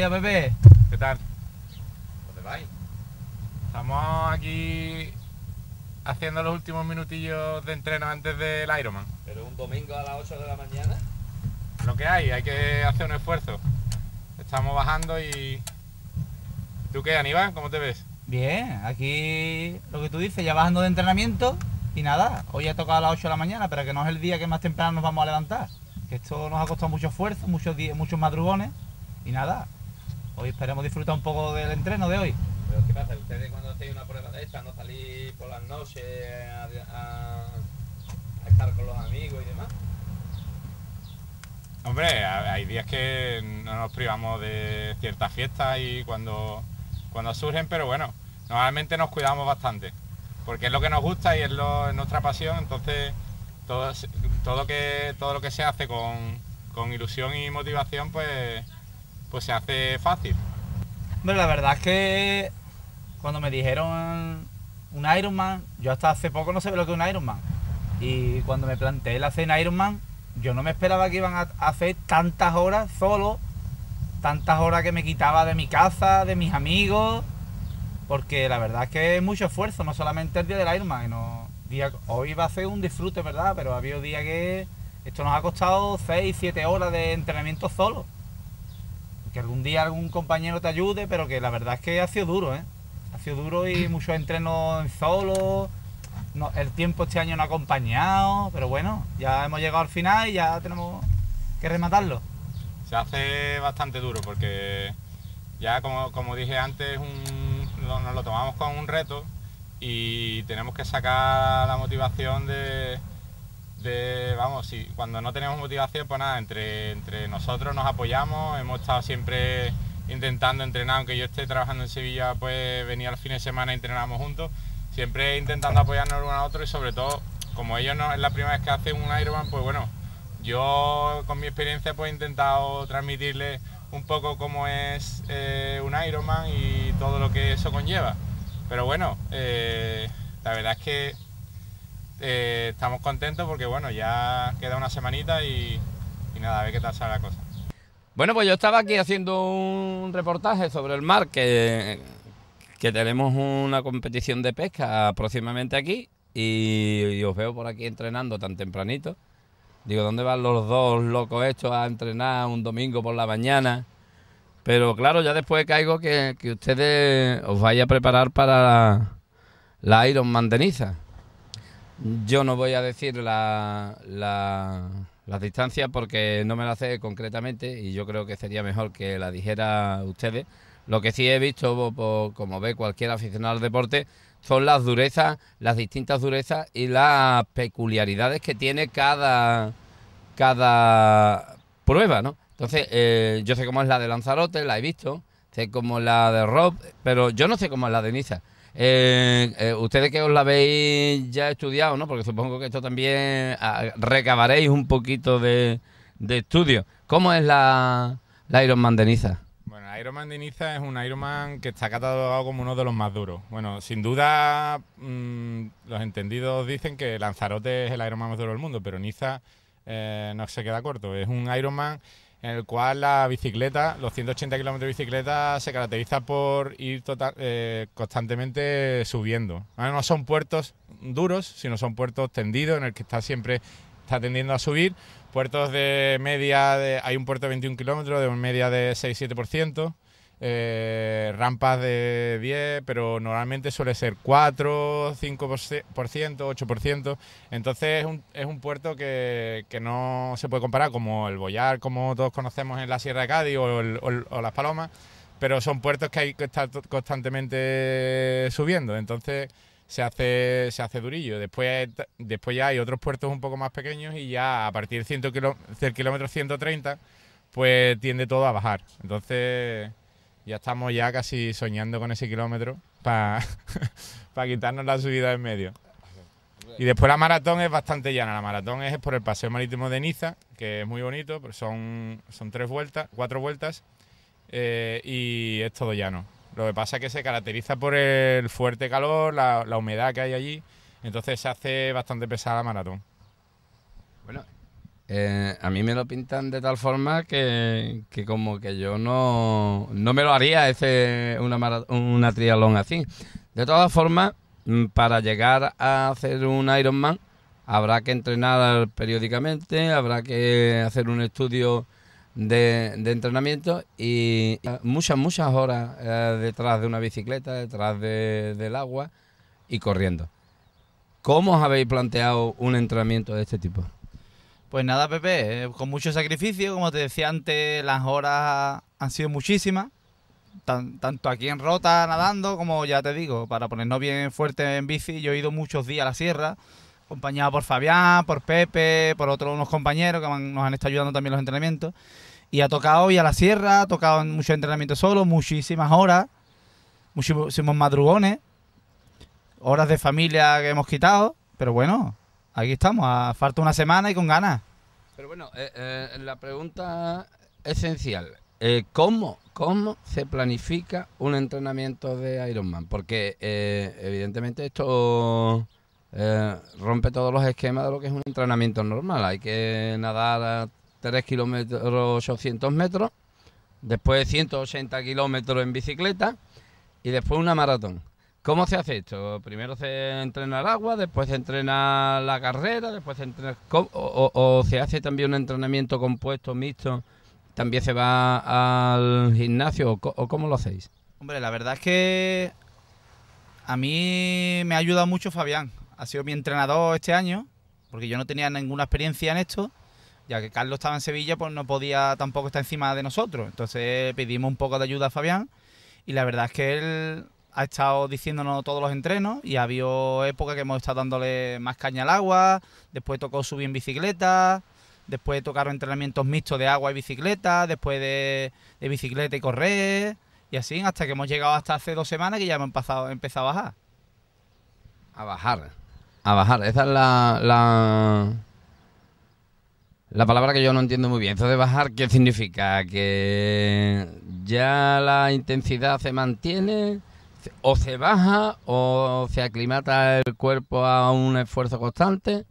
días, bebé. ¿Qué tal? ¿Dónde vais? Estamos aquí haciendo los últimos minutillos de entreno antes del Ironman. ¿Pero un domingo a las 8 de la mañana? Lo que hay, hay que hacer un esfuerzo. Estamos bajando y... ¿Tú qué, Aníbal? ¿Cómo te ves? Bien, aquí lo que tú dices, ya bajando de entrenamiento y nada, hoy ha tocado a las 8 de la mañana, pero que no es el día que más temprano nos vamos a levantar. Que esto nos ha costado mucho esfuerzo, muchos días, muchos madrugones y nada. Hoy esperemos disfrutar un poco del entreno de hoy. ¿Pero qué pasa? ¿Ustedes cuando hacéis una prueba de esta no salís por las noches a, a- a estar con los amigos y demás? Hombre, ha- hay días que no nos privamos de ciertas fiestas y cuando, cuando surgen, pero bueno, normalmente nos cuidamos bastante, porque es lo que nos gusta y es, lo, es nuestra pasión, entonces todo, todo, que, todo lo que se hace con, con ilusión y motivación, pues, pues se hace fácil. Hombre, la verdad es que cuando me dijeron un Ironman, yo hasta hace poco no sabía lo que es un Ironman. Y cuando me planteé el hacer un Ironman, yo no me esperaba que iban a hacer tantas horas solo, tantas horas que me quitaba de mi casa, de mis amigos, porque la verdad es que es mucho esfuerzo, no solamente el día del Ironman. y No, día, hoy va a ser un disfrute, ¿verdad? Pero ha habido días que esto nos ha costado 6, 7 horas de entrenamiento solo que algún día algún compañero te ayude, pero que la verdad es que ha sido duro, ¿eh? Ha sido duro y muchos entrenos en solo. No, el tiempo este año no ha acompañado, pero bueno, ya hemos llegado al final y ya tenemos que rematarlo. Se hace bastante duro porque ya como, como dije antes, un- lo- nos lo tomamos con un reto y tenemos que sacar la motivación de, de, vamos, si cuando no tenemos motivación, pues nada, entre, entre nosotros nos apoyamos, hemos estado siempre intentando entrenar, aunque yo esté trabajando en Sevilla, pues venía el fin de semana y entrenábamos juntos, siempre intentando apoyarnos uno a otro y sobre todo, como ellos no es la primera vez que hacen un Ironman, pues bueno, yo con mi experiencia pues he intentado transmitirle un poco cómo es eh, un Ironman y todo lo que eso conlleva. Pero bueno, eh, la verdad es que eh, estamos contentos porque bueno, ya queda una semanita y, nada, a ver qué tal sale la cosa. Bueno, pues yo estaba aquí haciendo un reportaje sobre el mar, que, que tenemos una competición de pesca próximamente aquí y, os veo por aquí entrenando tan tempranito. Digo, ¿dónde van los dos locos estos a entrenar un domingo por la mañana? Pero claro, ya después caigo que, que ustedes os vaya a preparar para la, la Ironman de Niza. Yo no voy a decir la, la, las distancias porque no me las sé concretamente y yo creo que sería mejor que la dijera ustedes. Lo que sí he visto, como ve cualquier aficionado al deporte, son las durezas, las distintas durezas y las peculiaridades que tiene cada, cada prueba, ¿no? Entonces, eh, yo sé cómo es la de Lanzarote, la he visto, sé cómo es la de Rob, pero yo no sé cómo es la de Niza. Eh, eh, ustedes que os la habéis ya estudiado, ¿no? Porque supongo que esto también ah, recabaréis un poquito de, de estudio. ¿Cómo es la, la Ironman de Niza? Bueno, el Ironman de Niza es un Ironman que está catalogado como uno de los más duros. Bueno, sin duda mm, los entendidos dicen que Lanzarote es el Ironman más duro del mundo, pero Niza eh, no se queda corto. Es un Ironman en el cual la bicicleta, los 180 kilómetros de bicicleta, se caracteriza por ir total- eh, constantemente subiendo. ¿vale? No son puertos duros, sino son puertos tendidos en el que está siempre está tendiendo a subir. Puertos de media, de, hay un puerto de 21 kilómetros, de media de 6-7%. Eh, rampas de 10, pero normalmente suele ser 4, 5%, 8%. Entonces es un, es un puerto que, que no se puede comparar como el Boyar, como todos conocemos en la Sierra de Cádiz o, el- o Las Palomas, pero son puertos que hay que estar constantemente subiendo. Entonces se hace, se hace durillo. Después, después ya hay otros puertos un poco más pequeños y ya a partir del, 100 kilo- del kilómetro 130 pues tiende todo a bajar. Entonces ya estamos ya casi soñando con ese kilómetro para quitarnos la subida en medio. Y después la maratón es bastante llana. La maratón es por el paseo marítimo de Niza, que es muy bonito, pero son, son tres vueltas, cuatro vueltas, eh, y es todo llano. Lo que pasa es que se caracteriza por el fuerte calor, la, la humedad que hay allí, entonces se hace bastante pesada la maratón. Bueno, eh, a mí me lo pintan de tal forma que, que como que yo no, no me lo haría ese una, una triatlón así. De todas formas, mm, para llegar a hacer un Ironman habrá que entrenar periódicamente, habrá que hacer un estudio de, de entrenamiento y muchas, muchas horas eh, detrás de una bicicleta, detrás de- del agua y corriendo. ¿Cómo os habéis planteado un entrenamiento de este tipo? Pues nada, Pepe, eh, con mucho sacrificio, como te decía antes, las horas han sido muchísimas, tan- tanto aquí en Rota nadando como ya te digo, para ponernos bien fuerte en bici, yo he ido muchos días a la sierra, acompañado por Fabián, por Pepe, por otros unos compañeros que nos han estado ayudando también los entrenamientos, y ha tocado ir a la sierra, ha tocado muchos entrenamientos solo, muchísimas horas, muchísimos madrugones, horas de familia que hemos quitado, pero bueno, aquí estamos, a falta una semana y con ganas. Pero bueno, eh, eh, la pregunta esencial, eh, ¿cómo, ¿cómo se planifica un entrenamiento de Ironman? Porque evidentemente esto rompe todos los esquemas de lo que es un entrenamiento normal. Hay que nadar a 3 kilómetros 800 metros, después 180 kilómetros en bicicleta y después una maratón. ¿Cómo se hace esto? Primero se entrena el agua, después se entrena la carrera, después se entrena... O, se hace también un entrenamiento compuesto, mixto, también se va al gimnasio, o cómo lo hacéis? Hombre, la verdad es que a mí me ha ayudado mucho Fabián. Ha sido mi entrenador este año, porque yo no tenía ninguna experiencia en esto. Ya que Carlos estaba en Sevilla, pues no podía tampoco estar encima de nosotros. Entonces pedimos un poco de ayuda a Fabián. Y la verdad es que él ha estado diciéndonos todos los entrenos y ha habido épocas que hemos estado dándole más caña al agua. Después tocó subir en bicicleta. Después tocaron entrenamientos mixtos de agua y bicicleta. Después de, bicicleta y correr. Y así hasta que hemos llegado hasta hace dos semanas que ya hemos empezado, empezado a bajar. A bajar. A bajar. Esa es la, la, la palabra que yo no entiendo muy bien. Eso de bajar, ¿qué significa? ¿Que ya la intensidad se mantiene? ¿O se baja? ¿O se aclimata el cuerpo a un esfuerzo constante?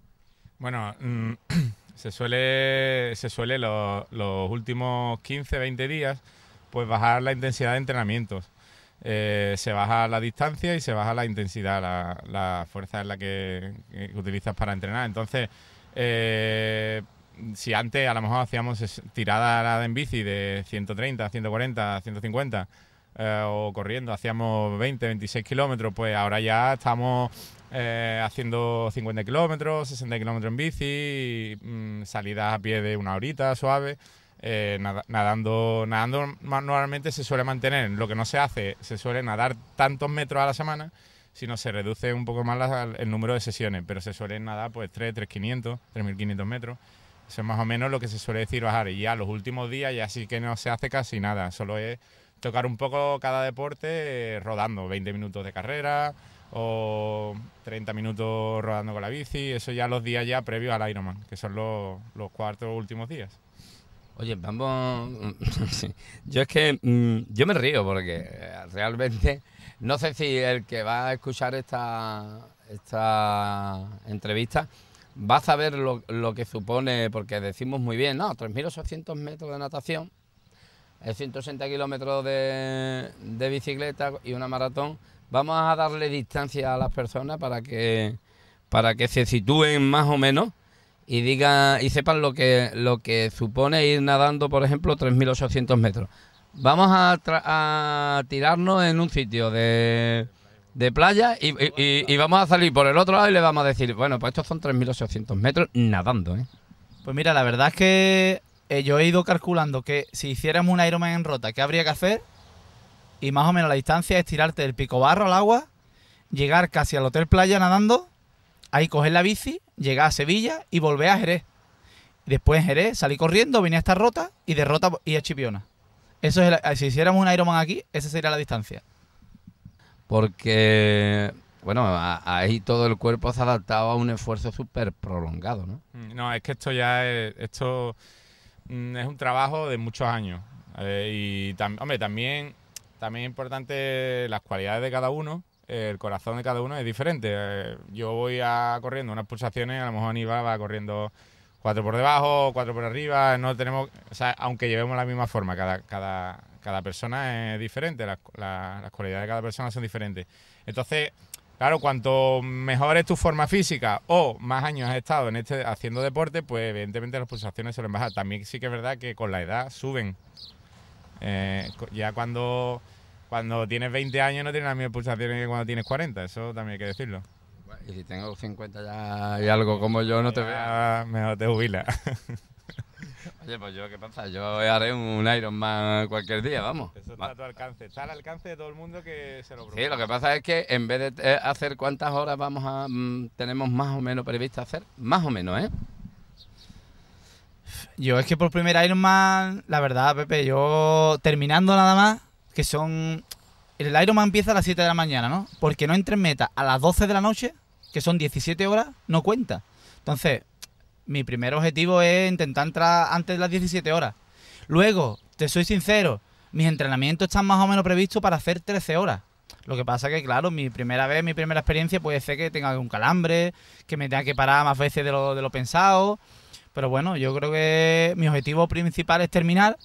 Bueno, mm, se suele, se suele lo- los últimos 15, 20 días, pues bajar la intensidad de entrenamientos. Eh, se baja la distancia y se baja la intensidad, la, la fuerza en la que, utilizas para entrenar. Entonces, eh, si antes a lo mejor hacíamos es- tirada en bici de 130, 140, 150 eh, o corriendo hacíamos 20, 26 kilómetros, pues ahora ya estamos eh, haciendo 50 kilómetros, 60 kilómetros en bici, mm, salidas a pie de una horita suave. eh, nada- nadando, nadando ma- normalmente se suele mantener, lo que no se hace, se suele nadar tantos metros a la semana, sino se reduce un poco más el número de sesiones, pero se suele nadar pues 3, 3.500, 3.500 metros. Eso es más o menos lo que se suele decir bajar. Y ya los últimos días ya sí que no se hace casi nada. Solo es tocar un poco cada deporte eh, rodando. 20 minutos de carrera o 30 minutos rodando con la bici. Eso ya los días ya previos al Ironman, que son los, los cuatro últimos días. Oye, vamos. Yo es que mm, yo me río porque eh, realmente no sé si el que va a escuchar esta, esta entrevista va a saber lo, lo que supone, porque decimos muy bien, no, 3.800 metros de natación, eh, 180 kilómetros de, de bicicleta y una maratón. Vamos a darle distancia a las personas para que, para que se sitúen más o menos y digan y sepan lo que lo que supone ir nadando, por ejemplo, 3.800 metros. Vamos a, tirarnos en un sitio de, de playa y- y vamos a salir por el otro lado y le vamos a decir, bueno, pues estos son 3.800 metros nadando, ¿eh? Pues mira, la verdad es que eh, yo he ido calculando que si hiciéramos un Ironman en rota, ¿qué habría que hacer? Y más o menos la distancia es tirarte del pico barro al agua, llegar casi al hotel playa nadando, ahí coger la bici, llegar a Sevilla y volver a Jerez. Después en Jerez salir corriendo, venir a esta rota y de rota y a Chipiona. Eso es el- si hiciéramos un Ironman aquí, esa sería la distancia. Porque, bueno, ahí todo el cuerpo se ha adaptado a un esfuerzo súper prolongado, ¿no? Mm, No, es que esto ya es, esto es un trabajo de muchos años. Eh, y hombre, también, también es importante las cualidades de cada uno. el corazón de cada uno es diferente. Eh, yo voy a corriendo unas pulsaciones, a lo mejor Aníbal va corriendo cuatro por debajo, cuatro por arriba, no tenemos, o sea, aunque llevemos la misma forma, cada, cada, cada persona es diferente, las, la- las cualidades de cada persona son diferentes. Entonces, claro, cuanto mejor es tu forma física o más años has estado en este haciendo deporte, pues evidentemente las pulsaciones suelen bajar. También sí que es verdad que con la edad suben. Eh, ya cuando, cuando tienes 20 años no tienes las mismas pulsaciones que cuando tienes 40, eso también hay que decirlo. Y si tengo 50 ya y algo como yo, no te veo. Mejor te jubilas. Oye, pues yo, ¿qué pasa? Yo haré un Ironman cualquier día, vamos. Eso está a tu alcance. Está al alcance de todo el mundo que se lo Sí, proponga. lo que pasa es que en vez de eh, hacer cuántas horas vamos a mm, tenemos más o menos previsto hacer, más o menos, ¿eh? Yo es que por primer Ironman, la verdad, Pepe, yo terminando nada más, que son... El Ironman empieza a las 7 de la mañana, ¿no? Porque no entre en meta a las 12 de la noche, que son 17 horas, no cuenta. Entonces, mi primer objetivo es intentar entrar antes de las 17 horas. Luego, te soy sincero, mis entrenamientos están más o menos previstos para hacer 13 horas. Lo que pasa que, claro, mi primera vez, mi primera experiencia puede ser que tenga un calambre, que me tenga que parar más veces de lo, de lo pensado. Pero bueno, yo creo que mi objetivo principal es terminar.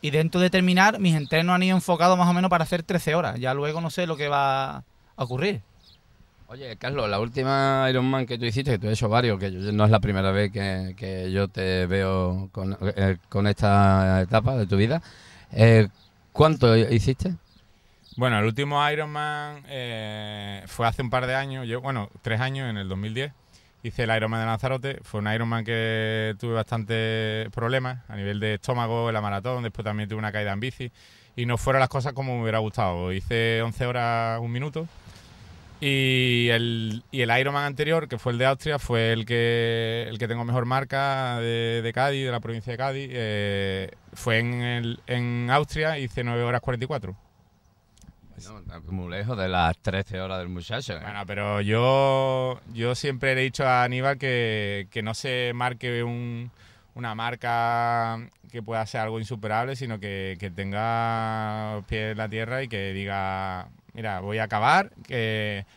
Y dentro de terminar, mis entrenos han ido enfocados más o menos para hacer 13 horas. Ya luego no sé lo que va a ocurrir. Oye, Carlos, la última Ironman que tú hiciste, que tú has hecho varios, que yo- no es la primera vez que, que yo te veo con, eh, con esta etapa de tu vida. eh, ¿Cuánto hiciste? Bueno, el último Ironman eh, fue hace un par de años, yo, bueno, tres años, en el 2010. Hice el Ironman de Lanzarote. Fue un Ironman que tuve bastantes problemas a nivel de estómago en la maratón. Después también tuve una caída en bici. Y no fueron las cosas como me hubiera gustado. Hice 11 horas, un minuto. Y el, y el Ironman anterior, que fue el de Austria, fue el que, el que tengo mejor marca de, de Cádiz, de la provincia de Cádiz. eh, fue en, el, en Austria, hice 9 horas 44. Bueno, muy lejos de las 13 horas del muchacho. ¿eh? Bueno, pero yo, yo siempre le he dicho a Aníbal que, que no se marque un- una marca que pueda ser algo insuperable, sino que, que tenga pies en la tierra y que diga, mira, voy a acabar,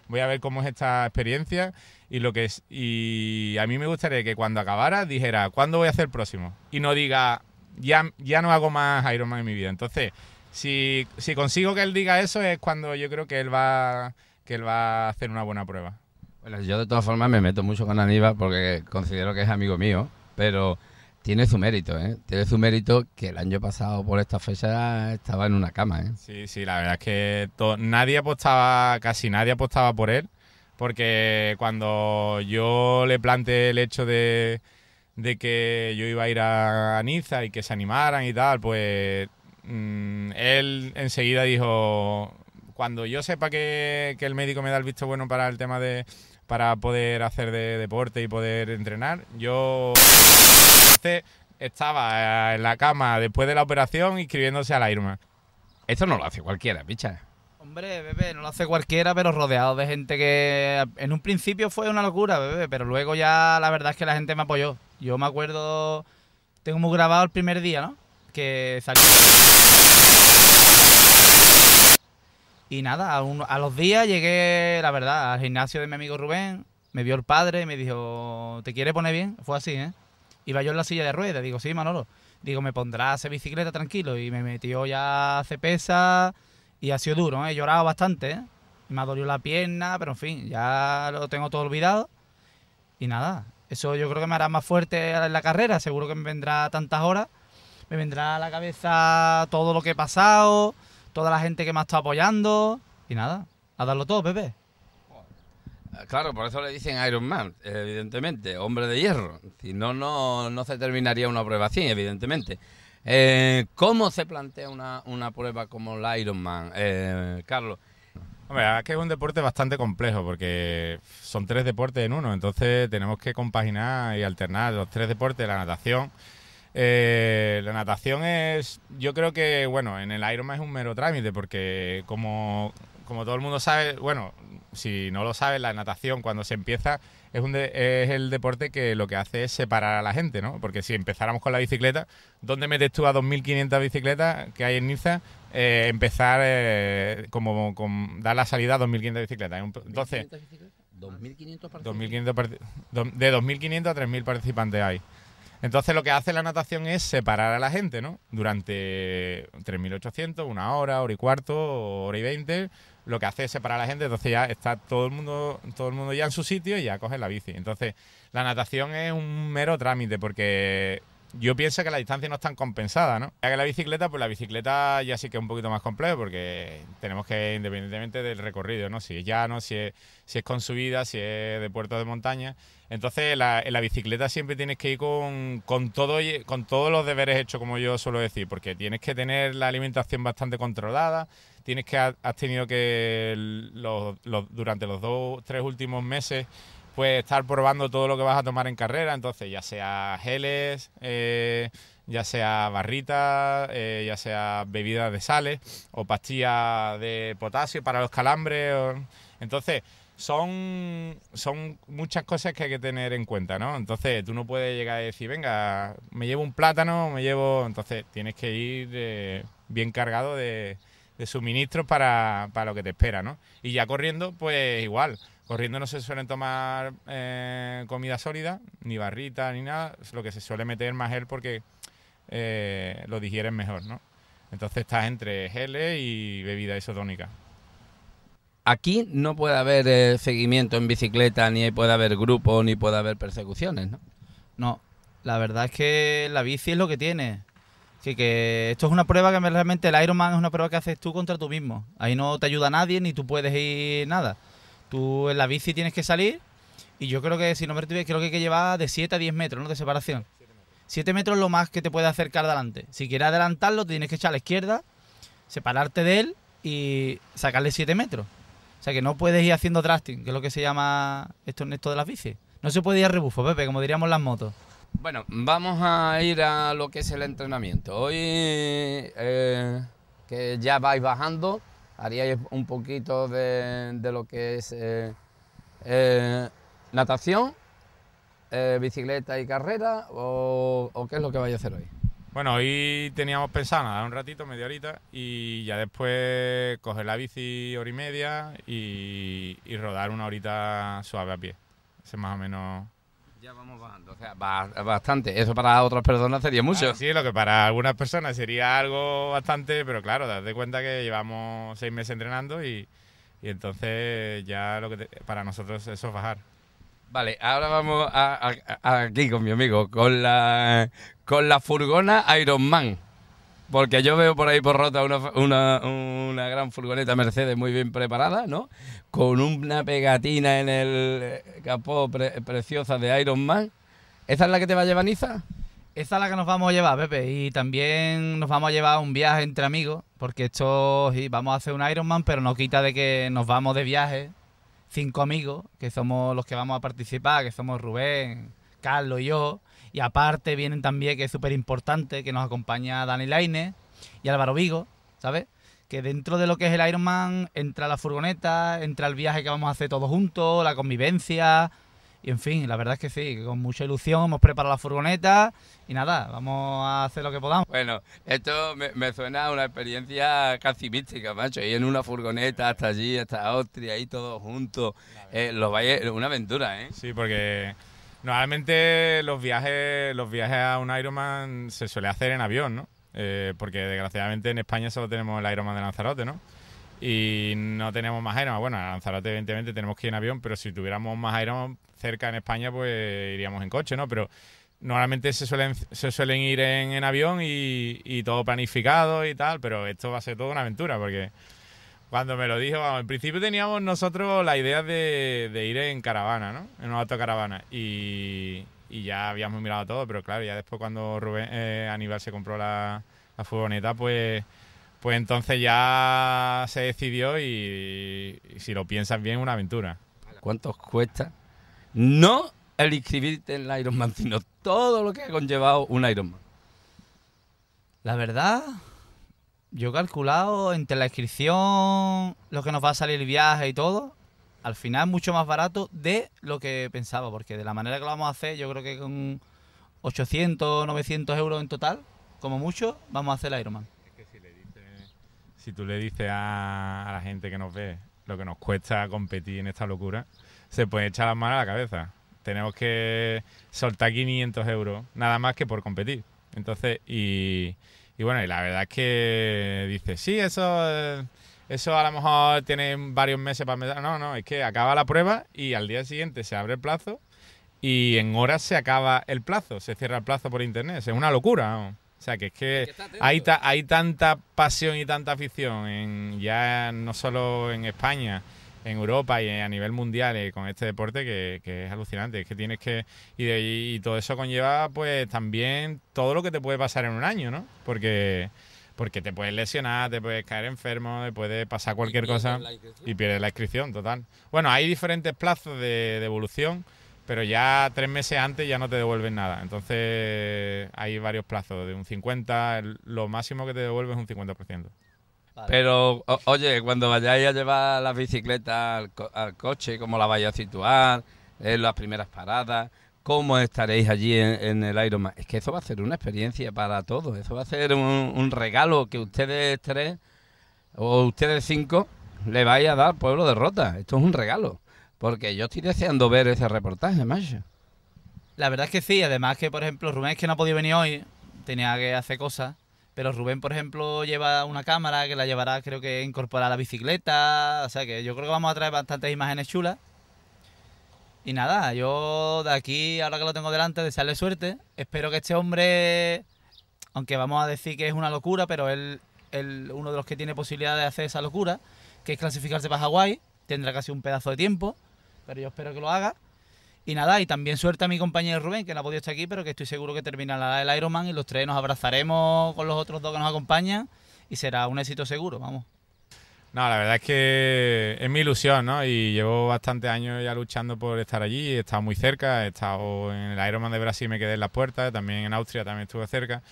voy a ver cómo es esta experiencia y lo que es y a mí me gustaría que cuando acabara dijera, ¿cuándo voy a hacer el próximo? Y no diga, ya, ya no hago más Ironman en mi vida. Entonces, si, si consigo que él diga eso es cuando yo creo que él va que él va a hacer una buena prueba. Bueno, yo de todas formas me meto mucho con Aníbal porque considero que es amigo mío, pero tiene su mérito, ¿eh? Tiene su mérito que el año pasado por esta fecha estaba en una cama, ¿eh? Sí, sí, la verdad es que nadie apostaba, casi nadie apostaba por él, porque cuando yo le planteé el hecho de, de que yo iba a ir a, Niza y que se animaran y tal, pues mm, él enseguida dijo, cuando yo sepa que, que el médico me da el visto bueno para el tema de para poder hacer de deporte y poder entrenar, yo estaba en la cama después de la operación inscribiéndose al Ironman. Esto no lo hace cualquiera, picha. Hombre, bebé, no lo hace cualquiera, pero rodeado de gente que en un principio fue una locura, bebé, pero luego ya la verdad es que la gente me apoyó. Yo me acuerdo, tengo muy grabado el primer día, ¿no? Que salió. Y nada, a, un- a los días llegué, la verdad, al gimnasio de mi amigo Rubén, me vio el padre y me dijo, ¿te quiere poner bien? Fue así, ¿eh? Iba yo en la silla de ruedas, digo, sí, Manolo. Digo, me pondrás a hacer bicicleta tranquilo. Y me metió ya a hacer pesas y ha sido duro, ¿eh? he llorado bastante, ¿eh? me ha dolido la pierna, pero en fin, ya lo tengo todo olvidado. Y nada, eso yo creo que me hará más fuerte en la carrera, seguro que me vendrá tantas horas, me vendrá a la cabeza todo lo que he pasado, toda la gente que me ha estado apoyando, y nada, a darlo todo, Pepe. Claro, por eso le dicen Iron Man, evidentemente, hombre de hierro. Si no, no, no se terminaría una prueba así, evidentemente. Eh, ¿Cómo se plantea una, una prueba como la Iron Man, eh, Carlos? Hombre, es que es un deporte bastante complejo porque son tres deportes en uno, entonces tenemos que compaginar y alternar los tres deportes, la natación. Eh, la natación es, yo creo que, bueno, en el Ironman es un mero trámite porque como, como todo el mundo sabe, bueno, si no lo sabe, la natación cuando se empieza es, un de- es el deporte que lo que hace es separar a la gente, ¿no? Porque si empezáramos con la bicicleta, ¿dónde metes tú a 2.500 bicicletas que hay en Niza? Eh, empezar eh, como con dar la salida a 2.500 bicicletas. Un- Entonces, 2.500 participantes. 2.500 parti- do- de 2.500 a 3.000 participantes hay. Entonces lo que hace la natación es separar a la gente, ¿no? Durante 3.800, una hora, hora y cuarto, hora y veinte. Lo que hace es separar a la gente, entonces ya está todo el mundo, todo el mundo ya en su sitio y ya coge la bici. Entonces la natación es un mero trámite porque yo pienso que las distancias no están compensadas, ¿no? Ya que la bicicleta, pues la bicicleta ya sí que es un poquito más complejo porque tenemos que, independientemente del recorrido, ¿no? Si es llano, si es, si es con subida, si es de puerto de montaña. Entonces, la- en la bicicleta siempre tienes que ir con, con, todo, con todos los deberes hechos, como yo suelo decir, porque tienes que tener la alimentación bastante controlada, tienes que ha- has tenido que los- los- durante los dos, tres últimos meses pues estar probando todo lo que vas a tomar en carrera, entonces ya sea geles, eh, ya sea barritas, eh, ya sea bebidas de sales o pastillas de potasio para los calambres. Entonces, son, son muchas cosas que hay que tener en cuenta, ¿no? Entonces, tú no puedes llegar y decir, venga, me llevo un plátano, me llevo... Entonces, tienes que ir eh, bien cargado de, de suministros para, para lo que te espera, ¿no? Y ya corriendo, pues igual. Corriendo no se suelen tomar eh, comida sólida, ni barrita, ni nada. Lo que se suele meter más gel porque eh, lo digieres mejor, ¿no? Entonces estás entre geles y bebida isotónica. Aquí no puede haber eh, seguimiento en bicicleta, ni puede haber grupos, ni puede haber persecuciones, ¿no? No, la verdad es que la bici es lo que tiene. Así que esto es una prueba que realmente el Ironman es una prueba que haces tú contra tú mismo. Ahí no te ayuda nadie ni tú puedes ir nada. Tú en la bici tienes que salir y yo creo que si no me equivoco, creo que hay que llevar de 7 a 10 metros ¿no? de separación. 7 metros es lo más que te puede acercar adelante. Si quieres adelantarlo, te tienes que echar a la izquierda, separarte de él y sacarle 7 metros. O sea que no puedes ir haciendo drafting, que es lo que se llama esto en esto de las bicis. No se puede ir a rebufo, Pepe, como diríamos las motos. Bueno, vamos a ir a lo que es el entrenamiento. Hoy, eh, que ya vais bajando, haríais un poquito de, de lo que es eh, eh, natación, eh, bicicleta y carrera, o, qué es lo que vais a hacer hoy. Bueno, hoy teníamos pensado nadar un ratito, media horita, y ya después coger la bici hora y media y, y rodar una horita suave a pie. Ese es más o menos... Ya vamos bajando, o sea, ba- bastante. Eso para otras personas sería mucho. Sí, lo que para algunas personas sería algo bastante, pero claro, date cuenta que llevamos seis meses entrenando y, y entonces ya lo que te- para nosotros eso es bajar. Vale, ahora vamos a- a- a- aquí con mi amigo, con la, con la furgona Ironman. Porque yo veo por ahí por rota una, una, una gran furgoneta Mercedes muy bien preparada, ¿no? Con una pegatina en el capó pre- preciosa de Ironman. ¿Esa es la que te va a llevar Niza? Esa es la que nos vamos a llevar, Pepe. Y también nos vamos a llevar un viaje entre amigos. Porque esto, sí, vamos a hacer un Ironman, pero no quita de que nos vamos de viaje. Cinco amigos, que somos los que vamos a participar, que somos Rubén, Carlos y yo. Y aparte vienen también, que es súper importante, que nos acompaña Dani Laine y Álvaro Vigo, ¿sabes? Que dentro de lo que es el Ironman entra la furgoneta, entra el viaje que vamos a hacer todos juntos, la convivencia. Y en fin, la verdad es que sí, que con mucha ilusión hemos preparado la furgoneta y nada, vamos a hacer lo que podamos. Bueno, esto me, me suena a una experiencia casi mística, macho. Ir en una furgoneta hasta allí, hasta Austria, ahí todos juntos. Eh, lo vaya, una aventura, ¿eh? Sí, porque normalmente los viajes, los viajes a un Ironman se suele hacer en avión, ¿no? Eh, porque desgraciadamente en España solo tenemos el Ironman de Lanzarote, ¿no? Y no tenemos más Ironman. Bueno, a Lanzarote evidentemente tenemos que ir en avión, pero si tuviéramos más Ironman cerca en España, pues iríamos en coche, ¿no? Pero normalmente se suelen, se suelen ir en, avión y, y todo planificado y tal, pero esto va a ser toda una aventura porque cuando me lo dijo, vamos, en principio teníamos nosotros la idea de, de ir en caravana, ¿no? En una autocaravana. Y, y ya habíamos mirado todo, pero claro, ya después cuando Rubén, eh, Aníbal se compró la, la furgoneta, pues, pues entonces ya se decidió y, y si lo piensas bien, una aventura. ¿Cuánto os cuesta? No el inscribirte en el Ironman, sino todo lo que ha conllevado un Ironman. La verdad, yo he calculado entre la inscripción, lo que nos va a salir el viaje y todo, al final es mucho más barato de lo que pensaba, porque de la manera que lo vamos a hacer, yo creo que con 800, 900 euros en total, como mucho, vamos a hacer el Ironman. Si tú le dices a, a la gente que nos ve lo que nos cuesta competir en esta locura, se puede echar las manos a la cabeza. Tenemos que soltar 500 euros, nada más que por competir. Entonces, y, y bueno, y la verdad es que dice, sí, eso, eso a lo mejor tiene varios meses para meter. No, no, es que acaba la prueba y al día siguiente se abre el plazo y en horas se acaba el plazo, se cierra el plazo por internet. Es una locura. ¿no? O sea, que es que hay, ta- hay tanta pasión y tanta afición en ya no solo en España, en Europa y a nivel mundial eh, con este deporte que, que es alucinante. Es que tienes que. Y, de- y todo eso conlleva, pues también todo lo que te puede pasar en un año, ¿no? Porque. Porque te puedes lesionar, te puedes caer enfermo, te puede pasar cualquier cosa y pierdes la inscripción, total. Bueno, hay diferentes plazos de, de evolución, pero ya tres meses antes ya no te devuelven nada. Entonces hay varios plazos, de un 50, el- lo máximo que te devuelve es un 50%. Pero, o- oye, cuando vayáis a llevar la bicicleta al, co- al coche, ¿cómo la vais a situar? En las primeras paradas, ¿cómo estaréis allí en, en el Ironman? Es que eso va a ser una experiencia para todos. Eso va a ser un, un regalo que ustedes tres o ustedes cinco le vais a dar al pueblo de Rota. Esto es un regalo. Porque yo estoy deseando ver ese reportaje, macho. La verdad es que sí, además que, por ejemplo, Rubén es que no ha podido venir hoy, tenía que hacer cosas, pero Rubén, por ejemplo, lleva una cámara que la llevará, creo que incorporar a la bicicleta, o sea que yo creo que vamos a traer bastantes imágenes chulas. Y nada, yo de aquí, ahora que lo tengo delante, desearle suerte. Espero que este hombre, aunque vamos a decir que es una locura, pero él es uno de los que tiene posibilidad de hacer esa locura, que es clasificarse para Hawái, tendrá casi un pedazo de tiempo, pero yo espero que lo haga. Y nada, y también suerte a mi compañero Rubén, que no ha podido estar aquí, pero que estoy seguro que terminará el Ironman y los tres nos abrazaremos con los otros dos que nos acompañan y será un éxito seguro, vamos. No, la verdad es que es mi ilusión, ¿no? Y llevo bastantes años ya luchando por estar allí. He estado muy cerca, he estado en el Ironman de Brasil, me quedé en las puertas, también en Austria también estuve cerca.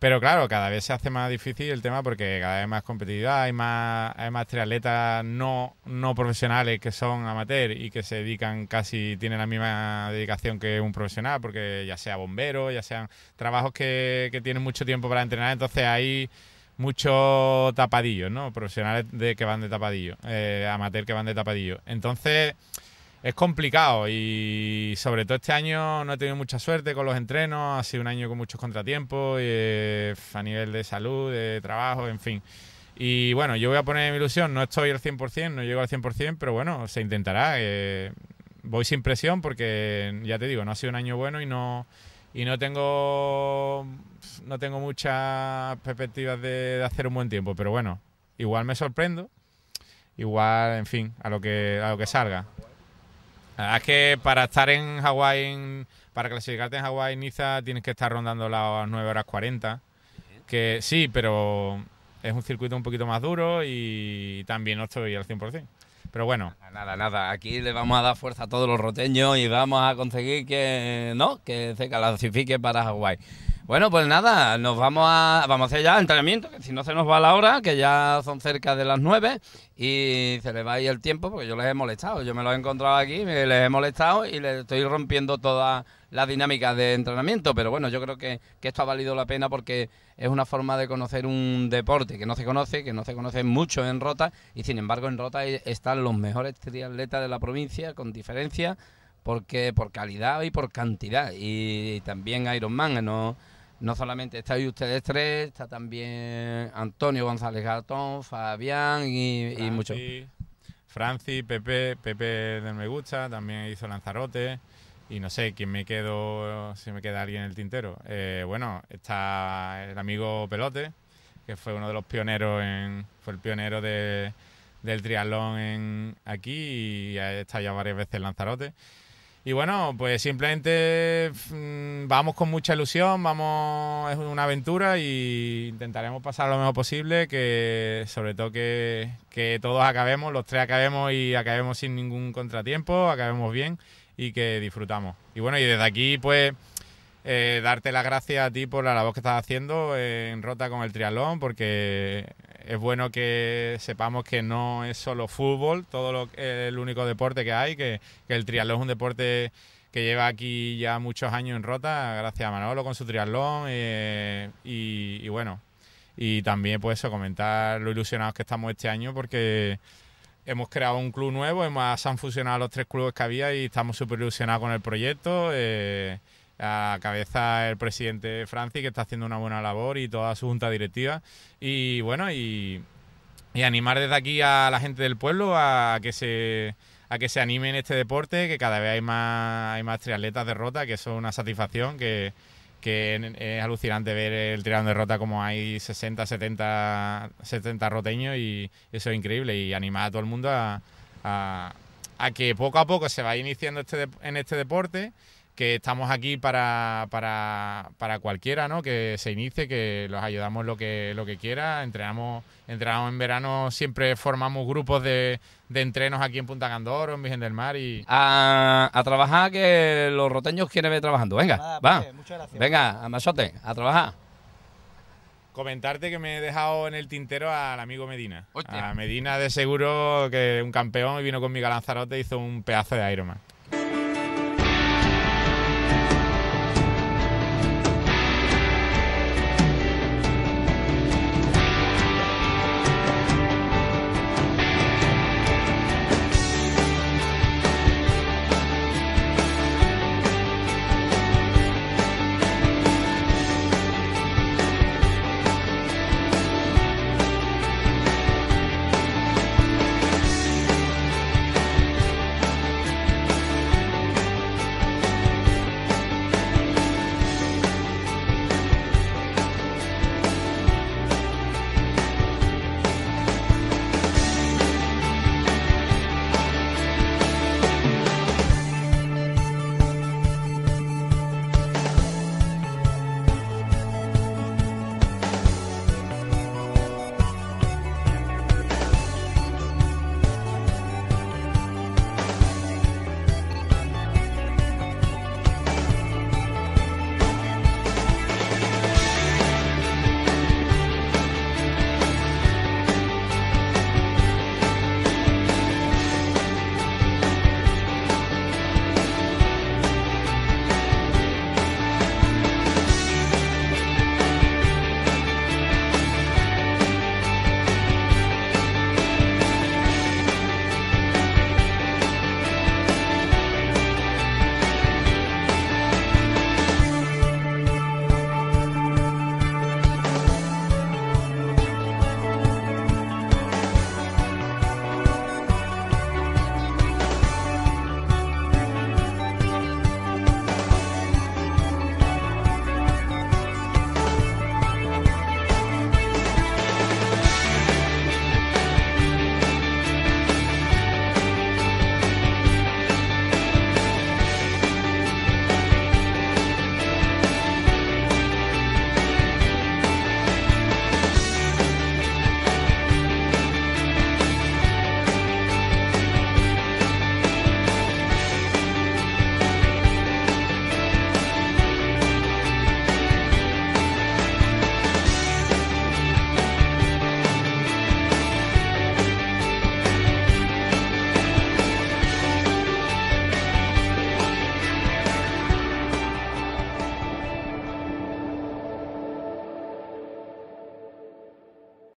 Pero claro, cada vez se hace más difícil el tema porque cada vez hay más competitividad, hay más, hay más triatletas no, no profesionales que son amateur y que se dedican casi, tienen la misma dedicación que un profesional, porque ya sea bombero, ya sean trabajos que, que tienen mucho tiempo para entrenar, entonces hay muchos tapadillos, ¿no? Profesionales de que van de tapadillo, eh, amateur que van de tapadillo. Entonces es complicado y sobre todo este año no he tenido mucha suerte con los entrenos, ha sido un año con muchos contratiempos eh, a nivel de salud, de trabajo, en fin. Y bueno, yo voy a poner mi ilusión, no estoy al 100%, no llego al 100%, pero bueno, se intentará. eh, voy sin presión porque, ya te digo, no ha sido un año bueno y no, y no tengo, no tengo muchas perspectivas de, de hacer un buen tiempo, pero bueno, igual me sorprendo, igual, en fin, a lo que, a lo que salga. La verdad es que para estar en Hawái, para clasificarte en Hawái, Niza, tienes que estar rondando las 9 horas 40. Que sí, pero es un circuito un poquito más duro y también no estoy al 100%. Pero bueno, Nada, nada. Aquí le vamos a dar fuerza a todos los roteños y vamos a conseguir que no, que se clasifique para Hawái. Bueno, pues nada, nos vamos a vamos a hacer ya entrenamiento, que si no se nos va la hora, que ya son cerca de las nueve y se le va a ir el tiempo porque yo les he molestado. Yo me los he encontrado aquí, les he molestado y les estoy rompiendo toda la dinámica de entrenamiento. Pero bueno, yo creo que, que esto ha valido la pena porque es una forma de conocer un deporte que no se conoce, que no se conoce mucho en Rota y sin embargo en Rota están los mejores triatletas de la provincia con diferencia porque por calidad y por cantidad y también Ironman no no solamente estáis ustedes tres está también Antonio González Gatón Fabián y, y muchos Franci, Franci, Pepe, Pepe del Me Gusta, también hizo Lanzarote. Y no sé, ¿quién me quedo? Si me queda alguien en el tintero. Eh, bueno, está el amigo Pelote, que fue uno de los pioneros en. Fue el pionero de, del triatlón en, aquí y ha estado ya varias veces en Lanzarote. Y bueno, pues simplemente mm, vamos con mucha ilusión, vamos, es una aventura y intentaremos pasar lo mejor posible, que sobre todo que, que todos acabemos, los tres acabemos y acabemos sin ningún contratiempo, acabemos bien y que disfrutamos. Y bueno, y desde aquí pues eh, darte las gracias a ti por la labor que estás haciendo en Rota con el triatlón, porque es bueno que sepamos que no es solo fútbol, todo lo, el único deporte que hay, que, el triatlón es un deporte que lleva aquí ya muchos años en Rota, gracias a Manolo con su triatlón eh, y, y bueno, y también pues eso, comentar lo ilusionados que estamos este año porque hemos creado un club nuevo, hemos, se han fusionado los tres clubes que había y estamos súper ilusionados con el proyecto. eh, a cabeza el presidente Francis, que está haciendo una buena labor, y toda su junta directiva. Y bueno, y, animar desde aquí a la gente del pueblo a que se a que se anime en este deporte, que cada vez hay más hay más triatletas de rota, que eso es una satisfacción, que, es alucinante ver el triatlón de rota como hay 60, 70, 70 roteños y eso es increíble y animar a todo el mundo a, a- a que poco a poco se vaya iniciando este dep- en este deporte que estamos aquí para, para, para cualquiera ¿no? que se inicie, que los ayudamos lo que, lo que quiera. Entrenamos, entrenamos en verano, siempre formamos grupos de, de entrenos aquí en Punta Candoro, en Virgen del Mar y, A, a trabajar que los roteños quieren ver trabajando. Venga, Nada, va. Muchas gracias. Venga, a trabajar. Comentarte que me he dejado en el tintero al amigo Medina. Hostia. A Medina de seguro que un campeón y vino conmigo a Lanzarote hizo un pedazo de Ironman.